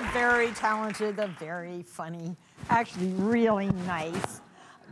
the very talented, the very funny, actually really nice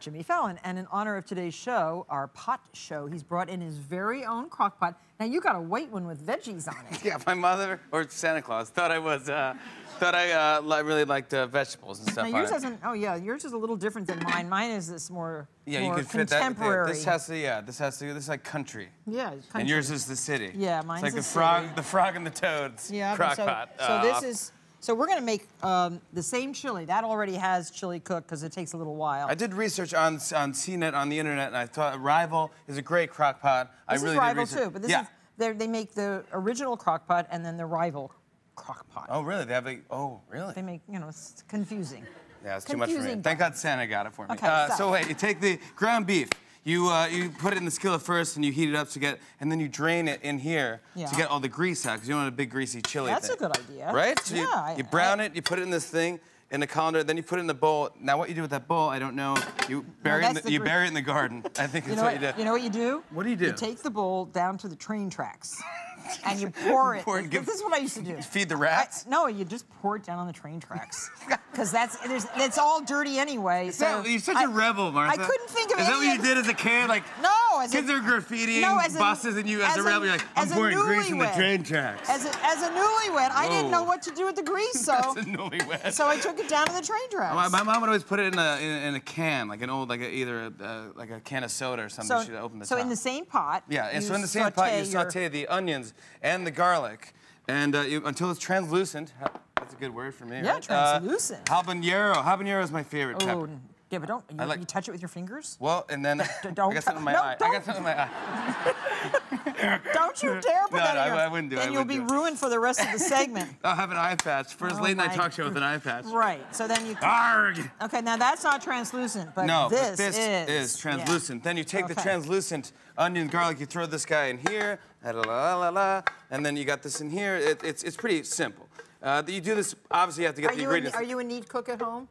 Jimmy Fallon. And in honor of today's show, our pot show, he's brought in his very own crock pot. Now you got a white one with veggies on it. Yeah, my mother or Santa Claus thought I was uh, thought I uh, li- really liked uh, vegetables and stuff. Now yours doesn't. Oh yeah, yours is a little different than mine. Mine is this more, Yeah, more you could fit that. contemporary. This has to. Yeah, this has to. This is like country. yeah, And yours is the city. Yeah, It's mine's like the the frog, the frog and the toads. Yeah, crock so, pot. so this is. So we're gonna make um, the same chili. That already has chili cooked because it takes a little while. I did research on on CNET on the internet, and I thought Rival is a great crock pot. I This really is rival too, but this yeah. is they make the original crock pot and then the rival crock pot. Oh, really? They have a. Oh, really? They make you know it's confusing. Yeah, it's too much for me. Thank God Santa got it for me. Okay, uh, so- so wait, you take the ground beef. You, uh, you put it in the skillet first, and you heat it up to get, and then you drain it in here Yeah. to get all the grease out, because you don't want a big greasy chili That's a good idea. Right? So you, Yeah, I- you brown I- it, you put it in this thing, in the colander, then you put it in the bowl. Now what you do with that bowl, I don't know. You bury, it, in the, the you bury it in the garden. I think You that's know what, what, you do. you know what you do? What do you do? You take the bowl down to the train tracks, and you pour it. Pour give- this is what I used to do. Feed the I, rats? no, you just pour it down on the train tracks, because that's there's, it's all dirty anyway. So that- you're such I- a rebel, Martha. I couldn't think of Is that what you did as a kid? Like, No, as a- kids are graffitiing No, as a- buses, and you, as, as a a- rebel, you're like, I'm a pouring grease in the train tracks. As a, as a newlywed, I didn't know what to do with the grease, so That's a newlywed. so I took it down to the train tracks. My, my mom would always put it in a in, in a can, like an old, like a, either a, like a can of soda or something. so She'd open the so top. in the same pot. yeah, and so in the same pot you saute the onions and the garlic, and uh, you, until it's translucent, that's a good word for me, Yeah, right? Uh, translucent. habanero. Habanero is my favorite Oh, pepper. Yeah, but don't you, like- you touch it with your fingers? Well, and then don't I got something in my no, eye. Don't. got something in my eye. Don't you dare put No, that no, in your I wouldn't do it, I Then you'll be ruined for the rest of the segment. I'll have an eye patch. First Oh late night talk show with an eye patch. right. So then you. Arg! Okay, now that's not translucent, but No, this, but this is. Yeah. translucent. Then you take the translucent onion, garlic, you throw this guy in here, la la la la, and then you got this in here. It, it's, it's pretty simple. Uh, you do this, obviously you have to get Are the you, a, ingredients. are you a neat cook at home?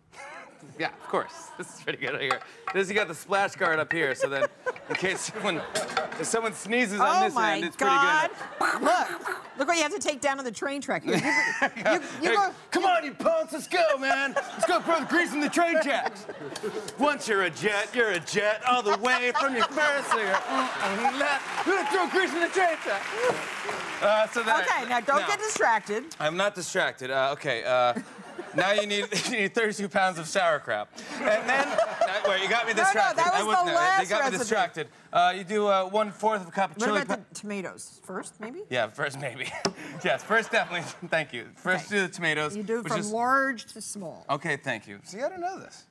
Yeah, of course. This is pretty good right here. This, you got the splash guard up here, so that in case someone, if someone sneezes on oh this end, it's God! pretty good. Look, look what you have to take down on the train track. You, you, you, Hey, go, come on, you punks, let's go, man. Let's go throw the grease in the train tracks. Once you're a jet, you're a jet all the way from your first to your left. We're gonna throw grease in the train tracks. Uh, so that, Okay, now don't get distracted. I'm not distracted. Uh, okay. Uh, now you need you need 32 pounds of sauerkraut, and then wait, you got me distracted. no, distracted. that was the last They got me distracted. Uh, you do uh, one fourth of a cup of What chili. about the tomatoes first, maybe? yeah, first maybe. yes, first definitely. Thank you. First Okay. do the tomatoes. You do from is- large to small. Okay, thank you. See, I don't know this.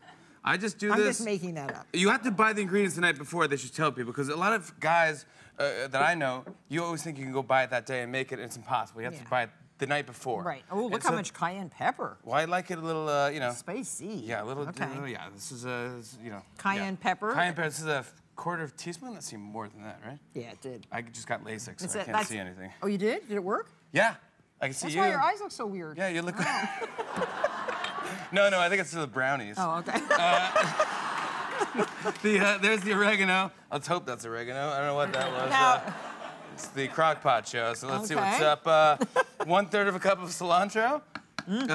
I just do I'm this. just making that up. You have to buy the ingredients the night before. They should tell people because a lot of guys uh, that I know, you always think you can go buy it that day and make it. It's impossible. You have Yeah. to buy it the night before. Right. Oh, look And how so- much cayenne pepper. Well, I like it a little, uh, you know. Spicy. Yeah, a little. Okay. uh, yeah, this is a, this- you know. Cayenne yeah. pepper? Cayenne pepper. This is a quarter of teaspoon. That seemed more than that, right? Yeah, it did. I just got LASIK, so It's I a- can't see anything. Oh, you did? Did it work? Yeah, I can see That's you. why your eyes look so weird. Yeah, you look. no, no, I think it's the brownies. Oh, okay. The, uh, there's the oregano. Let's hope that's oregano. I don't know what that was. Now- Uh, it's the crock pot show, so let's see what's up. Uh, one third of a cup of cilantro. Mm-hmm.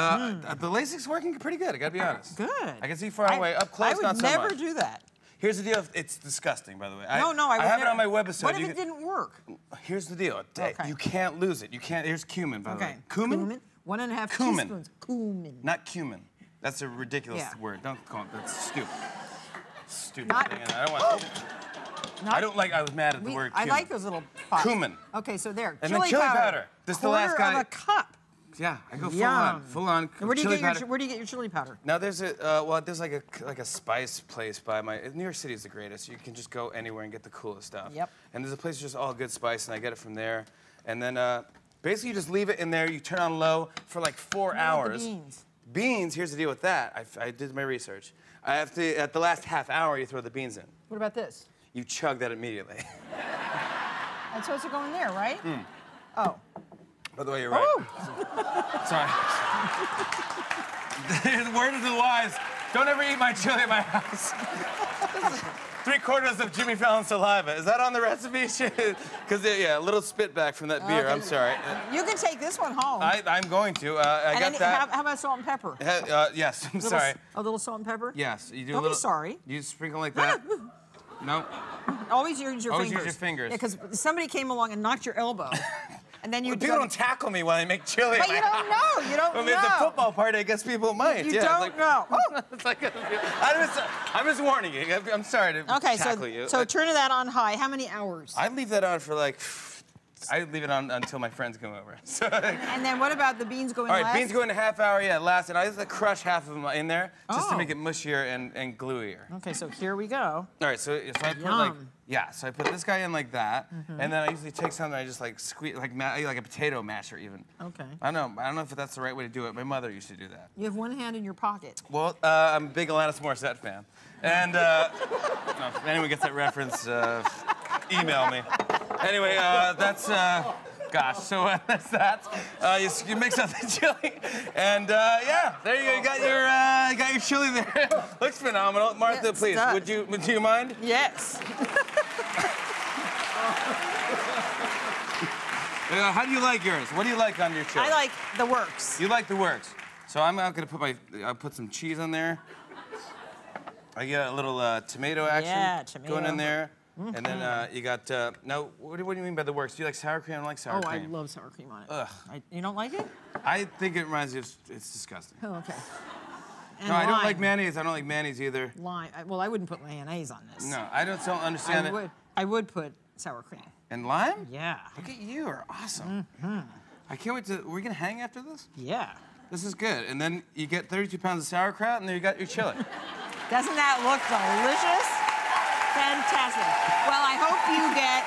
Uh, the LASIK's working pretty good, I gotta be honest. Good. I can see far away. Up close, I would so never much. do that. Here's the deal. It's disgusting, by the way. I, no, no, I, would have never. it on my website. What if You it can- didn't work? Here's the deal. Okay. You can't lose it. You can't. Here's cumin, by the Okay. way. Cumin? One and a half Cumin. teaspoons. Cumin. Not cumin. That's a ridiculous Yeah. word. Don't call it. That's stupid. Stupid Not- thing. I don't want. Not- I don't like. I was mad at the we- word. I like those little pots. Cumin. Okay, so there. And then chili powder. This is the last Quarter guy- of a cup. Yeah, I go full Yum. on. Full on. Where do you chili get your powder. Where do you get your chili powder? Now there's a uh, well, there's like a like a spice place by my New York City is the greatest. You can just go anywhere and get the coolest stuff. Yep. And there's a place just all good spice, and I get it from there. And then uh, basically you just leave it in there. You turn on low for like four What hours. beans? Beans. Here's the deal with that. I, I did my research. I have to at the last half hour you throw the beans in. What about this? You chug that immediately. That's supposed to go in there, right? Hmm. Oh. By the way, you're right. Oh, Sorry. the word of the wise: don't ever eat my chili at my house. Three quarters of Jimmy Fallon's saliva. Is that on the recipe? Because yeah, a little spit back from that beer. I'm sorry. you can take this one home. I, I'm going to. Uh, I and got any- that. How, how about salt and pepper? Uh, uh, yes, I'm Little sorry. A little salt and pepper? Yes, you do. Don't a be little, sorry. You sprinkle like that. no. Always use your Always use fingers. your fingers. Yeah, because somebody came along and knocked your elbow. and then you People don't tackle me when I make chili. But you don't know. You don't When know. it's a football party, I guess people might. You yeah, don't like- know. Oh. it's like I'm just, I'm just warning you. I'm- I'm sorry to Okay, tackle so you. so turn that on high. How many hours? I leave that on for like, I leave it on until my friends come over. So, and then what about the beans going right, last? beans go in a half hour, yeah, last, and I just like crush half of them in there just Oh. to make it mushier and, and gluier. Okay, so here we go. All right, so if I put like, yeah, so I put this guy in like that, and then I usually take something I just like squeeze, like ma- like a potato masher even. Okay. I don't know. I don't know if that's the right way to do it. My mother used to do that. You have one hand in your pocket. Well, uh, I'm a big Alanis Morissette fan. And uh, no, if anyone gets that reference, uh, email me. Anyway, uh, that's, uh, gosh, so uh, that's that. Uh, you, you mix up the chili. And uh, yeah, there you go. You got your, uh, you got your chili there. Looks phenomenal. Martha, Yes, please, would you, would you mind? Yes. Uh, how do you like yours? What do you like on your chili? I like the works. You like the works. So I'm not gonna put my, I'll put some cheese on there. I get a little uh, tomato action Yeah, going in there. And then uh, you got, uh, now, what do, what do you mean by the works? Do you like sour cream? I don't like sour cream. Oh, I cream. love sour cream on it. Ugh. I, you don't like it? I think it reminds me of, it's disgusting. Oh, okay. And No, I don't like lime. mayonnaise. I don't like mayonnaise either. Lime. I- Well, I wouldn't put mayonnaise on this. No, I don't, don't understand I it. would. I would put sour cream. And lime? Yeah. Look at you, You're awesome. Mm-hmm. I can't wait to, we're gonna hang after this? Yeah. This is good. And then you get 32 pounds of sauerkraut and then you got your chili. Doesn't that look delicious? Fantastic. Well, I hope you get,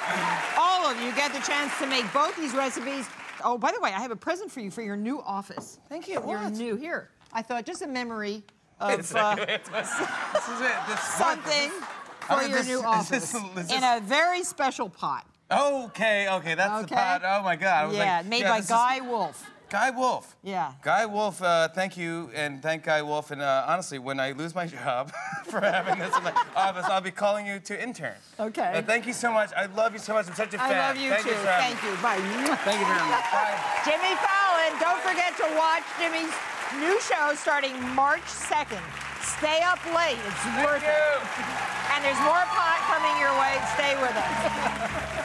all of you get the chance to make both these recipes. Oh, by the way, I have a present for you for your new office. Thank you. Your What? new, here. I thought just a memory Wait a of uh, second, wait, wait. this is it. This something Oh, for your this- new office this- is in a very special pot. Okay, okay, that's the pot. Oh my God. I was Yeah, like, made yeah, by this is- Guy Wolff. Guy Wolff. Yeah. Guy Wolff, uh, thank you, and thank Guy Wolff. And uh, honestly, when I lose my job for having this in my office, I'll be calling you to intern. Okay. But thank you so much. I love you so much. I'm such a fan. I love you thank too. You Thank you. Bye. Thank you very much. Bye. Jimmy Fallon. Don't forget to watch Jimmy's new show starting March 2nd. Stay up late. It's Thank worth you. it. And there's more pot coming your way. Stay with us.